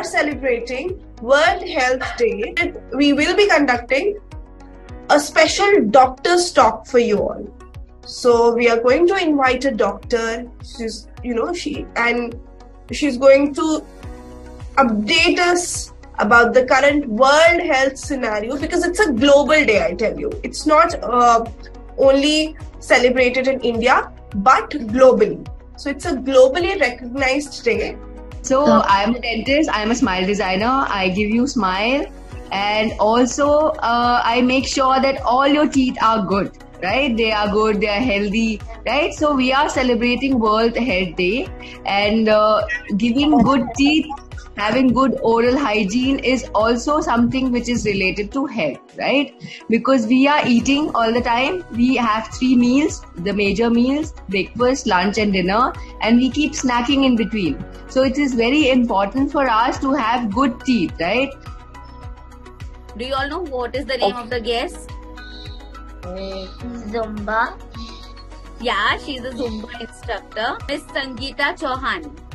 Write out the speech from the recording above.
are celebrating World Health Day. We will be conducting a special doctor's talk for you all. So we are going to invite a doctor. She's, you know, she and she's going to update us about the current world health scenario because it's a global day. I tell you, it's not uh, only celebrated in India but globally. So it's a globally recognized day. So I'm a dentist. I'm a smile designer. I give you smile, and also uh, I make sure that all your teeth are good. Right? They are good. They are healthy. Right? So we are celebrating World Health Day, and uh, giving good teeth having good oral hygiene is also something which is related to health, right? Because we are eating all the time. We have three meals, the major meals, breakfast, lunch and dinner, and we keep snacking in between. So it is very important for us to have good teeth, right? Do you all know what is the name of the guest? Uh, Zumba. Yeah, she's a Zumba instructor. Miss Sangeeta Chauhan.